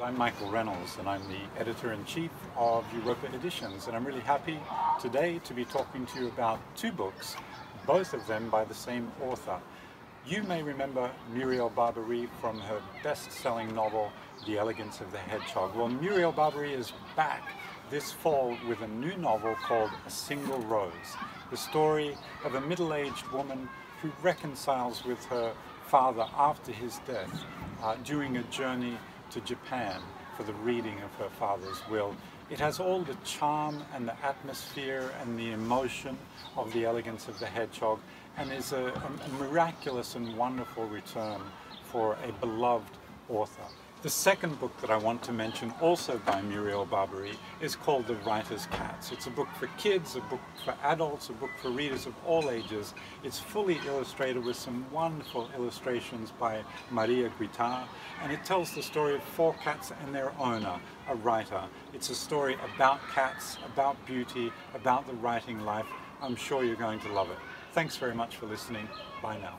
I'm Michael Reynolds and I'm the editor-in-chief of Europa Editions and I'm really happy today to be talking to you about two books, both of them by the same author. You may remember Muriel Barbery from her best-selling novel The Elegance of the Hedgehog. Well, Muriel Barbery is back this fall with a new novel called A Single Rose, the story of a middle-aged woman who reconciles with her father after his death uh, during a journey to Japan for the reading of her father's will. It has all the charm and the atmosphere and the emotion of the elegance of the hedgehog and is a, a miraculous and wonderful return for a beloved author. The second book that I want to mention, also by Muriel Barbery, is called The Writer's Cats. It's a book for kids, a book for adults, a book for readers of all ages. It's fully illustrated with some wonderful illustrations by Maria Guitart, and it tells the story of four cats and their owner, a writer. It's a story about cats, about beauty, about the writing life. I'm sure you're going to love it. Thanks very much for listening. Bye now.